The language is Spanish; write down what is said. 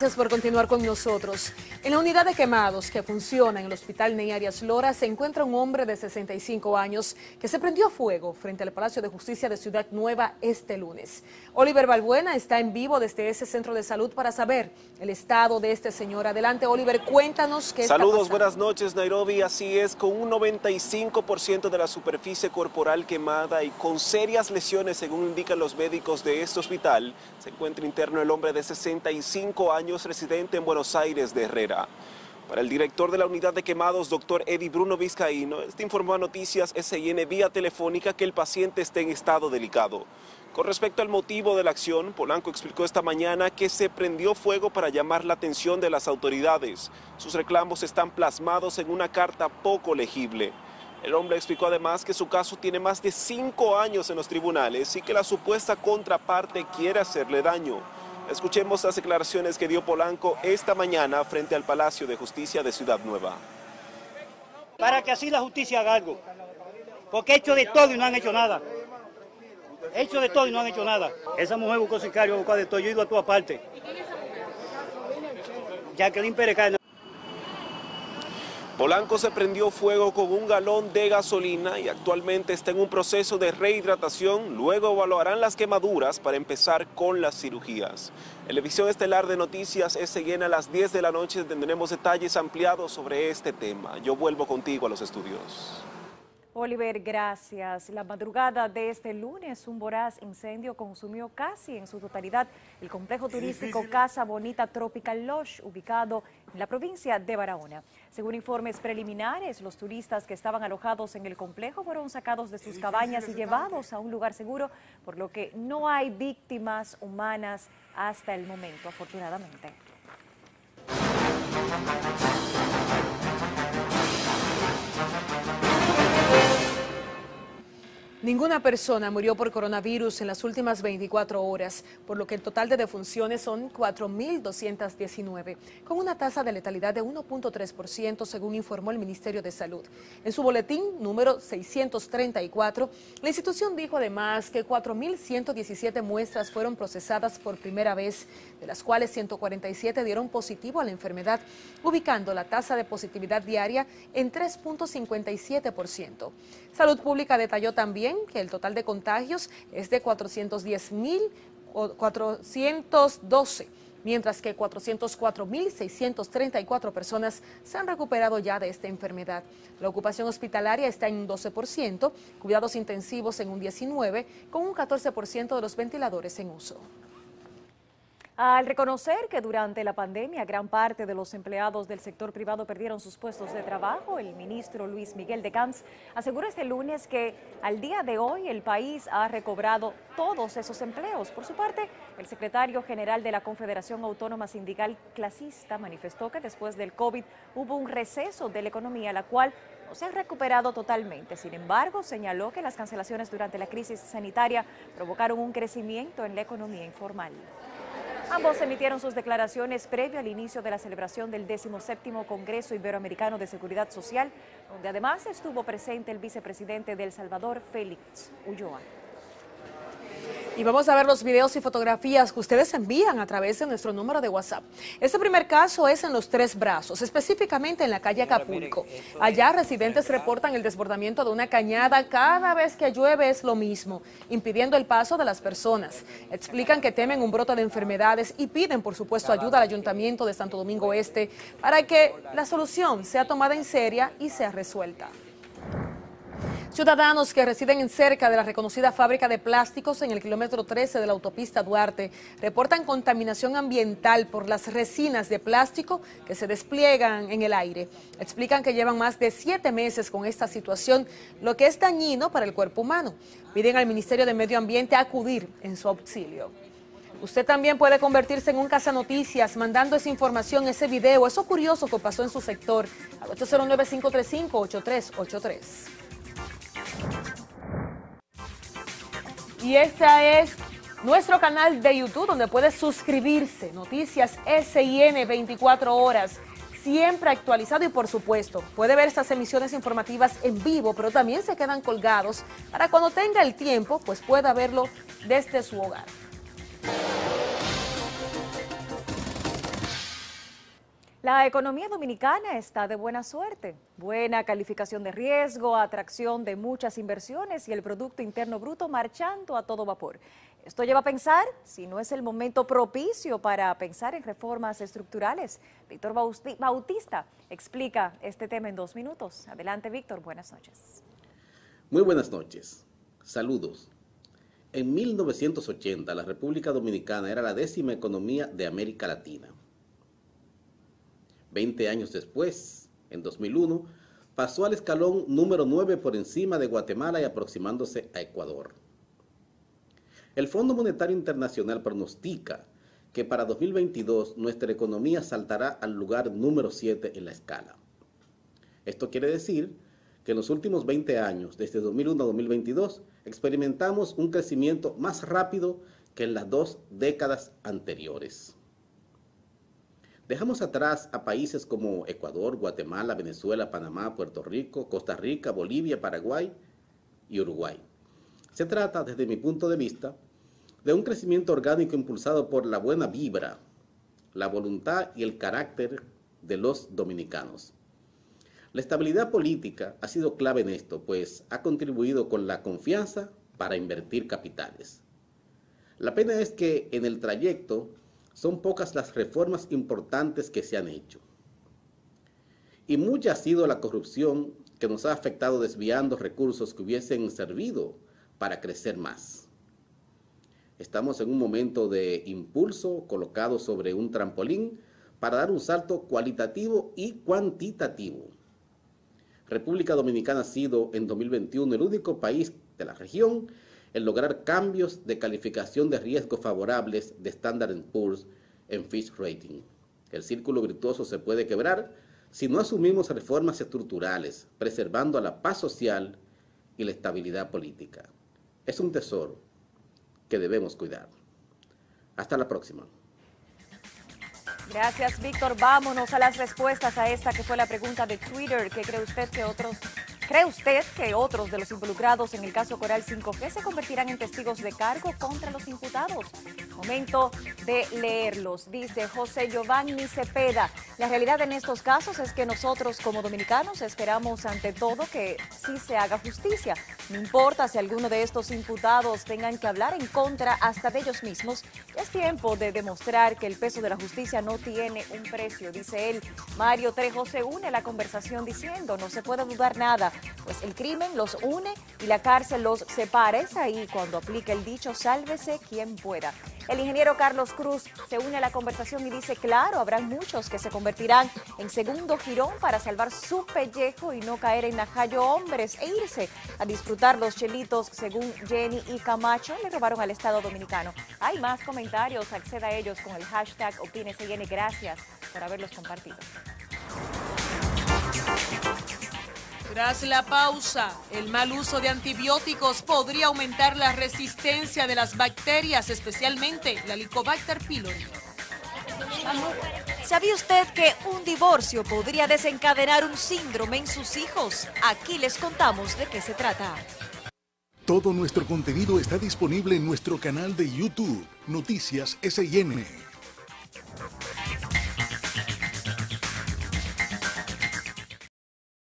Gracias por continuar con nosotros. En la unidad de quemados que funciona en el Hospital Ney Arias Lora se encuentra un hombre de 65 años que se prendió fuego frente al Palacio de Justicia de Ciudad Nueva este lunes. Oliver Balbuena está en vivo desde ese centro de salud para saber el estado de este señor. Adelante, Oliver, cuéntanos qué Saludos, está buenas noches, Nairobi. Así es, con un 95% de la superficie corporal quemada y con serias lesiones, según indican los médicos de este hospital, se encuentra interno el hombre de 65 años residente en Buenos Aires de Herrera. Para el director de la unidad de quemados, doctor Eddie Bruno Vizcaíno, este informó a Noticias SIN vía telefónica que el paciente está en estado delicado. Con respecto al motivo de la acción, Polanco explicó esta mañana que se prendió fuego para llamar la atención de las autoridades. Sus reclamos están plasmados en una carta poco legible. El hombre explicó además que su caso tiene más de cinco años en los tribunales y que la supuesta contraparte quiere hacerle daño. Escuchemos las declaraciones que dio Polanco esta mañana frente al Palacio de Justicia de Ciudad Nueva. Para que así la justicia haga algo. Porque he hecho de todo y no han hecho nada. He hecho de todo y no han hecho nada. Esa mujer buscó sicario, buscó de todo. Yo he ido a toda parte. Jacqueline Pérez. Polanco se prendió fuego con un galón de gasolina y actualmente está en un proceso de rehidratación. Luego evaluarán las quemaduras para empezar con las cirugías. En la visión estelar de noticias es llena a las 10 de la noche. Tendremos detalles ampliados sobre este tema. Yo vuelvo contigo a los estudios. Oliver, gracias. La madrugada de este lunes, un voraz incendio consumió casi en su totalidad el complejo turístico Casa Bonita Tropical Lodge, ubicado en la provincia de Barahona. Según informes preliminares, los turistas que estaban alojados en el complejo fueron sacados de sus cabañas y llevados a un lugar seguro, por lo que no hay víctimas humanas hasta el momento, afortunadamente. Ninguna persona murió por coronavirus en las últimas 24 horas, por lo que el total de defunciones son 4.219, con una tasa de letalidad de 1.3%, según informó el Ministerio de Salud. En su boletín número 634, la institución dijo además que 4.117 muestras fueron procesadas por primera vez, de las cuales 147 dieron positivo a la enfermedad, ubicando la tasa de positividad diaria en 3.57%. Salud Pública detalló también que el total de contagios es de 410.412, mientras que 404.634 personas se han recuperado ya de esta enfermedad. La ocupación hospitalaria está en un 12%, cuidados intensivos en un 19%, con un 14% de los ventiladores en uso. Al reconocer que durante la pandemia gran parte de los empleados del sector privado perdieron sus puestos de trabajo, el ministro Luis Miguel de Camps aseguró este lunes que al día de hoy el país ha recobrado todos esos empleos. Por su parte, el secretario general de la Confederación Autónoma Sindical Clasista manifestó que después del COVID hubo un receso de la economía, la cual no se ha recuperado totalmente. Sin embargo, señaló que las cancelaciones durante la crisis sanitaria provocaron un crecimiento en la economía informal. Ambos emitieron sus declaraciones previo al inicio de la celebración del 17 Congreso Iberoamericano de Seguridad Social, donde además estuvo presente el vicepresidente de El Salvador, Félix Ulloa. Y vamos a ver los videos y fotografías que ustedes envían a través de nuestro número de WhatsApp. Este primer caso es en Los Tres Brazos, específicamente en la calle Acapulco. Allá residentes reportan el desbordamiento de una cañada. Cada vez que llueve es lo mismo, impidiendo el paso de las personas. Explican que temen un brote de enfermedades y piden, por supuesto, ayuda al Ayuntamiento de Santo Domingo Este para que la solución sea tomada en seria y sea resuelta. Ciudadanos que residen en cerca de la reconocida fábrica de plásticos en el kilómetro 13 de la autopista Duarte reportan contaminación ambiental por las resinas de plástico que se despliegan en el aire. Explican que llevan más de siete meses con esta situación, lo que es dañino para el cuerpo humano. Piden al Ministerio de Medio Ambiente acudir en su auxilio. Usted también puede convertirse en un noticias mandando esa información, ese video, eso curioso que pasó en su sector al 809-535-8383. Y este es nuestro canal de YouTube donde puede suscribirse. Noticias SIN 24 horas, siempre actualizado y por supuesto puede ver estas emisiones informativas en vivo, pero también se quedan colgados para cuando tenga el tiempo, pues pueda verlo desde su hogar. La economía dominicana está de buena suerte. Buena calificación de riesgo, atracción de muchas inversiones y el Producto Interno Bruto marchando a todo vapor. Esto lleva a pensar si no es el momento propicio para pensar en reformas estructurales. Víctor Bautista explica este tema en dos minutos. Adelante, Víctor. Buenas noches. Muy buenas noches. Saludos. En 1980, la República Dominicana era la décima economía de América Latina. Veinte años después, en 2001, pasó al escalón número 9 por encima de Guatemala y aproximándose a Ecuador. El Fondo Monetario Internacional pronostica que para 2022 nuestra economía saltará al lugar número 7 en la escala. Esto quiere decir que en los últimos 20 años, desde 2001 a 2022, experimentamos un crecimiento más rápido que en las dos décadas anteriores. Dejamos atrás a países como Ecuador, Guatemala, Venezuela, Panamá, Puerto Rico, Costa Rica, Bolivia, Paraguay y Uruguay. Se trata, desde mi punto de vista, de un crecimiento orgánico impulsado por la buena vibra, la voluntad y el carácter de los dominicanos. La estabilidad política ha sido clave en esto, pues ha contribuido con la confianza para invertir capitales. La pena es que en el trayecto son pocas las reformas importantes que se han hecho. Y mucha ha sido la corrupción que nos ha afectado desviando recursos que hubiesen servido para crecer más. Estamos en un momento de impulso colocado sobre un trampolín para dar un salto cualitativo y cuantitativo. República Dominicana ha sido en 2021 el único país de la región el lograr cambios de calificación de riesgo favorables de Standard Poor's en Fitch Rating. El círculo virtuoso se puede quebrar si no asumimos reformas estructurales, preservando la paz social y la estabilidad política. Es un tesoro que debemos cuidar. Hasta la próxima. Gracias, Víctor. Vámonos a las respuestas a esta que fue la pregunta de Twitter. ¿Qué cree usted que otros ¿Cree usted que otros de los involucrados en el caso Coral 5G se convertirán en testigos de cargo contra los imputados? Momento de leerlos. Dice José Giovanni Cepeda. La realidad en estos casos es que nosotros como dominicanos esperamos ante todo que sí se haga justicia. No importa si alguno de estos imputados tengan que hablar en contra hasta de ellos mismos. Es tiempo de demostrar que el peso de la justicia no tiene un precio, dice él. Mario Trejo se une a la conversación diciendo, no se puede dudar nada pues el crimen los une y la cárcel los separa. Es ahí cuando aplica el dicho, sálvese quien pueda. El ingeniero Carlos Cruz se une a la conversación y dice, claro, habrá muchos que se convertirán en segundo girón para salvar su pellejo y no caer en najayo hombres e irse a disfrutar los chelitos, según Jenny y Camacho, le robaron al Estado Dominicano. Hay más comentarios, acceda a ellos con el hashtag OpíneseYenny. Gracias por haberlos compartido. Tras la pausa, el mal uso de antibióticos podría aumentar la resistencia de las bacterias, especialmente la Helicobacter pylori. ¿Sabía usted que un divorcio podría desencadenar un síndrome en sus hijos? Aquí les contamos de qué se trata. Todo nuestro contenido está disponible en nuestro canal de YouTube, Noticias SN.